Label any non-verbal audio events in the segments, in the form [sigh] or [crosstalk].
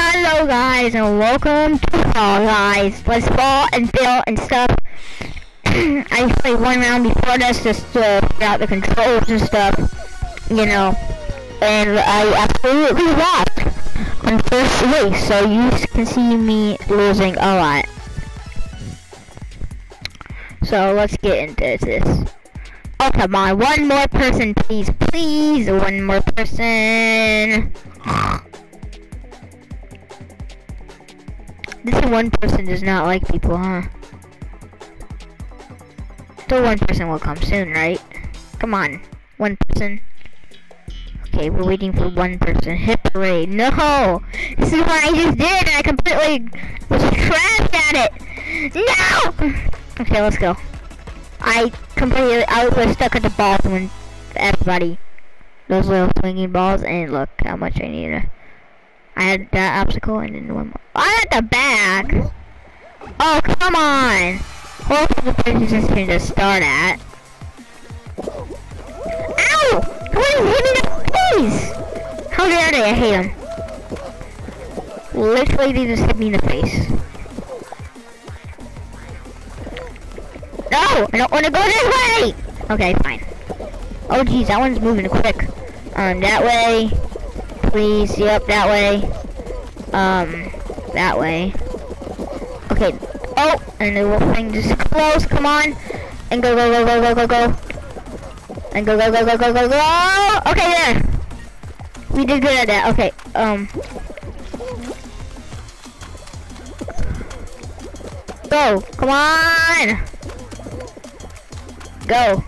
Hello guys and welcome to Fall Guys. Let's fall and build and stuff. [clears throat] I played one round before this just to figure out the controls and stuff, you know. And I absolutely lost on first race, so you can see me losing a lot. So let's get into this. Oh come on, one more person please, please, one more person. This one person does not like people, huh? Still one person will come soon, right? Come on, one person. Okay, we're waiting for one person. Hit parade. No! This is what I just did and I completely was trapped at it! No! Okay, let's go. I completely, I was stuck at the balls when everybody, those little swinging balls, and look how much I needed. I had that obstacle and then one more. I'm at the back! Oh, come on! Hold the position to just start at. Ow! What is hitting the face? How dare they? I hate them. Literally, they just hit me in the face. No! I don't want to go this way! Okay, fine. Oh, geez, that one's moving quick. Um, that way. Please, yep, that way. Um, that way. Okay. Oh, and the little thing just close. Come on. And go, go, go, go, go, go, go. And go, go, go, go, go, go, go. Okay, there. We did good at that. Okay. Um. Go. Come on. Go.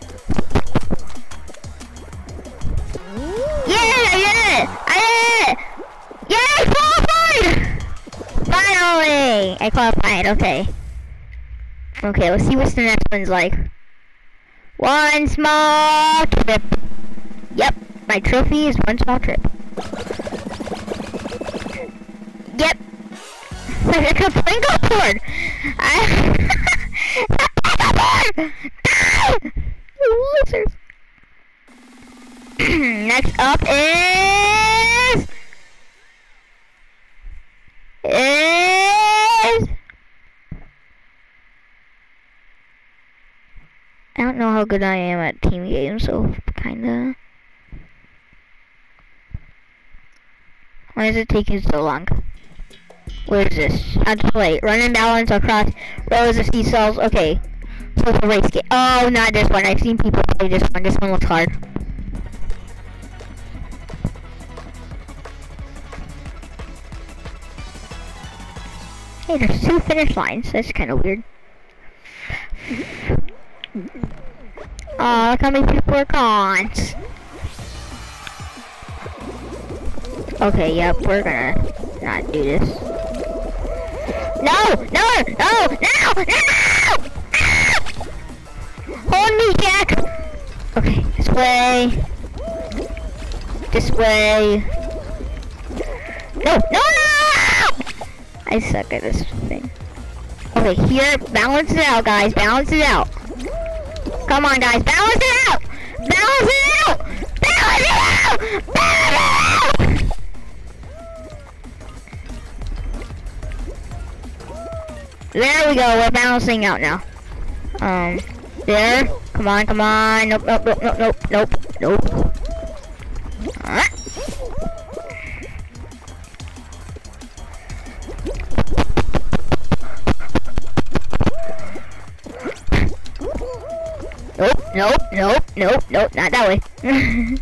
Finally, I qualified. Okay. Okay, let's see what the next one's like. One small trip. Yep, my trophy is one small trip. Yep. [laughs] I Like a Pringle board. I [laughs] you losers. [clears throat] Next up is is I don't know how good I am at team games, so kinda. Why is it taking so long? Where is this? How to play? Run and balance across rows of sea seesaws. Okay. So it's a race game. Oh, not this one. I've seen people play this one. This one looks hard. Hey, there's two finish lines. That's kind of weird. Oh, look how many people are cons. Okay, yep, we're gonna not do this. No! No! No! No! No! Ah! Hold me, Jack! Okay, this way. This way. No! No! No! I suck at this thing. Okay, here, balance it out, guys. Balance it out. Come on, guys. Balance it out! Balance it out! Balance it out! Balance it out! There we go. We're balancing out now. Um, there. Come on, come on. Nope, nope, nope, nope, nope, nope, nope. Nope, nope, nope, nope, nope, not that way. [laughs]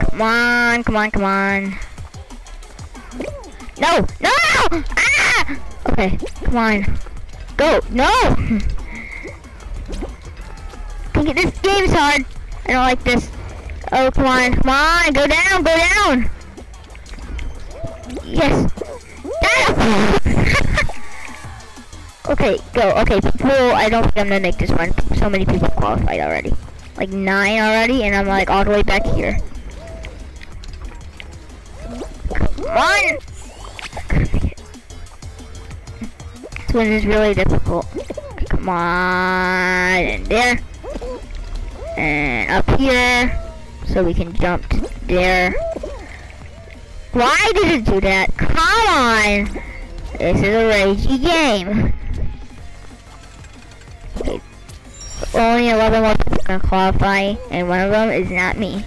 come on, come on, come on. No, no! Ah! Okay, come on. Go, no! [laughs] This game's hard. I don't like this. Oh, come on, come on, go down, go down! Yes! [laughs] okay, go, okay, people, I don't think I'm gonna make this one. So many people qualified already. Like nine already, and I'm like all the way back here. Come on! [laughs] This one is really difficult. Come on, and there. And up here, so we can jump to there. Why did it do that? Come on! This is a ragey game. [laughs] Only 11 more people can qualify, and one of them is not me.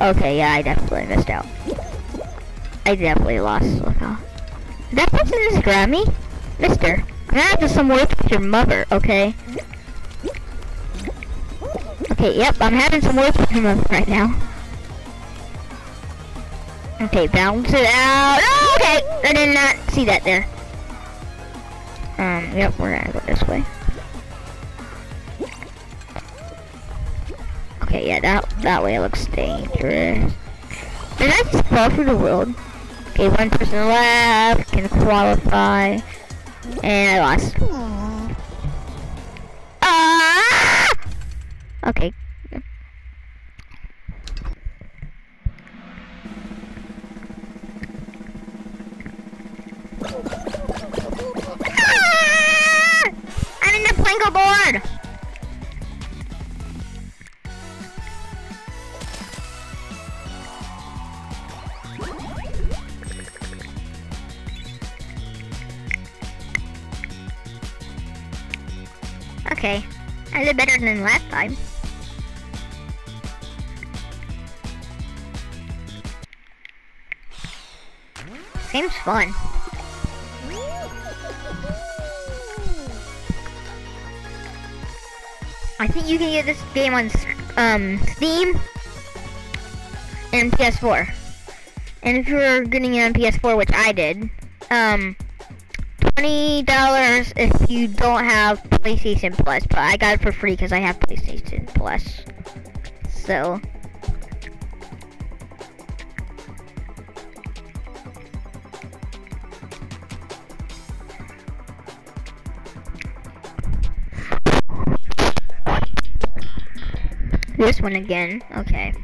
Okay, yeah, I definitely missed out. I definitely lost. Look. That person just grab me? Mister, I'm have to some work with your mother, okay? Okay, yep, I'm having some work with your mother right now. Okay, bounce it out. Oh, okay, I did not see that there. Um, yep, we're gonna go this way. That that way looks dangerous. Did I just fall through the world? Okay, one person left, can qualify. And I lost. Ah! Okay. Ah! I'm in the Plinko board! Okay, I did better than last time. Seems fun. I think you can get this game on um, Steam and PS4. And if you're getting it on PS4, which I did, um, twenty dollars if you don't have PlayStation Plus, but I got it for free because I have PlayStation Plus. So. This one again, okay.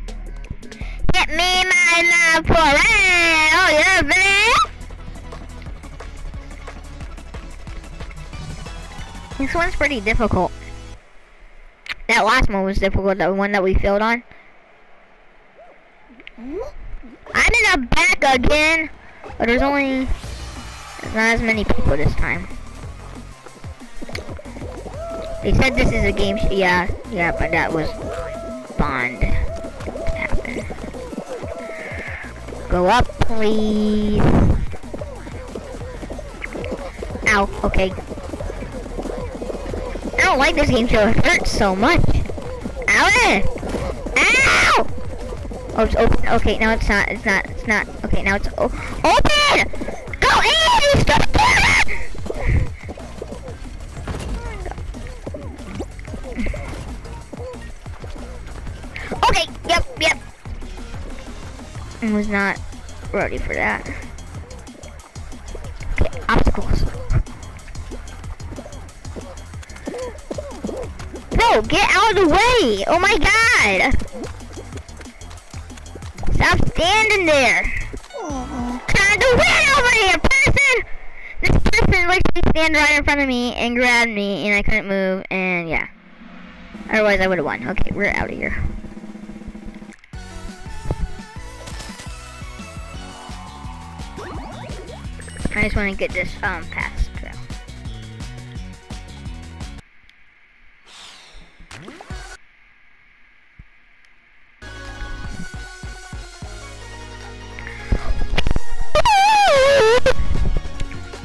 Get me my love for it! Oh! This one's pretty difficult. That last one was difficult, the one that we failed on. I'm in the back again, but there's only not as many people this time. They said this is a game. yeah, yeah, but that was Bond. Go up, please. Ow. Okay, don't like this game show. It hurts so much. Ow! Ow! Oh, it's open. Okay, now it's not. It's not. It's not. Okay, now it's open. Go in! Stop Okay. Yep. Yep. I was not ready for that. No, get out of the way! Oh my god! Stop standing there! Trying to win over here, person! This person literally stand right in front of me and grabbed me and I couldn't move and yeah. Otherwise I would have won. Okay, we're out of here. I just want to get this um pass.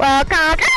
Welcome